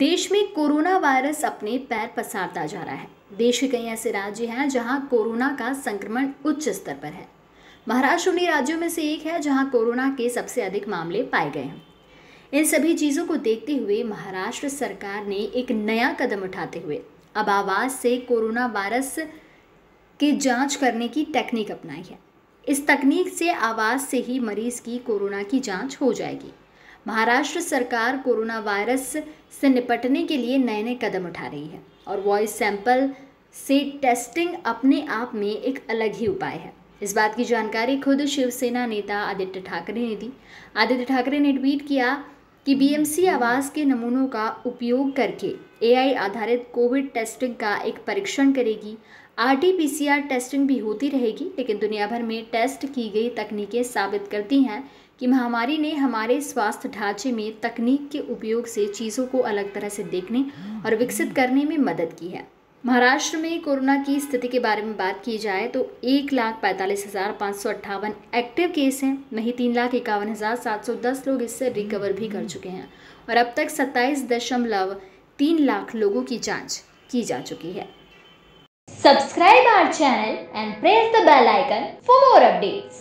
देश में corona virus अपने पैर पसारता जा रहा है। देश के कई ऐसे राज्य हैं जहाँ कोरोना का संक्रमण उच्च स्तर पर है। महाराष्ट्र उन्हीं राज्यों में से एक है जहाँ कोरोना के सबसे अधिक मामले पाए गए हैं। इन सभी चीज़ों को देखते हुए महाराष्ट्र सरकार ने एक नया कदम उठाते हुए अब आवाज़ से कोरोना वायरस की जाँच करने की टेक्निक अपनाई है। इस तकनीक से आवाज़ से ही मरीज़ की कोरोना की जाँच हो जाएगी। महाराष्ट्र सरकार कोरोना वायरस से निपटने के लिए नए नए कदम उठा रही है और वॉइस सैंपल से टेस्टिंग अपने आप में एक अलग ही उपाय है। इस बात की जानकारी खुद शिवसेना नेता आदित्य ठाकरे ने दी। आदित्य ठाकरे ने ट्वीट किया कि बीएमसी आवास के नमूनों का उपयोग करके एआई आधारित कोविड टेस्टिंग का एक परीक्षण करेगी। आरटीपीसीआर टेस्टिंग भी होती रहेगी, लेकिन दुनिया भर में टेस्ट की गई तकनीकें साबित करती हैं कि महामारी ने हमारे स्वास्थ्य ढांचे में तकनीक के उपयोग से चीज़ों को अलग तरह से देखने और विकसित करने में मदद की है महाराष्ट्र में कोरोना की स्थिति के बारे में बात की जाए तो एक लाख पैंतालीस हज़ार पाँच सौ अट्ठावन एक्टिव केस हैं, वहीं तीन लाख इक्यावन हज़ार सात सौ दस लोग इससे रिकवर भी कर चुके हैं और अब तक सत्ताईस दशमलव तीन लाख लोगों की जाँच की जा चुकी है subscribe our channel and press the bell icon for more updates.